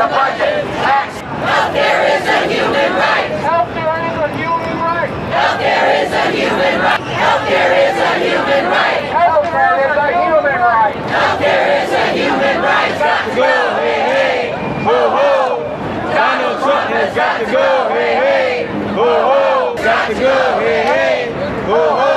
The budget. Tax. Healthcare is a human right. Healthcare is a human right. Healthcare is a human right. Healthcare is a human right. Healthcare is a human right. Healthcare is a human right. Got to go, hey, hey. Ho, ho. Donald Trump has got to go, hey, hey. Ho, ho. Got to go, hey, hey. Ho, ho.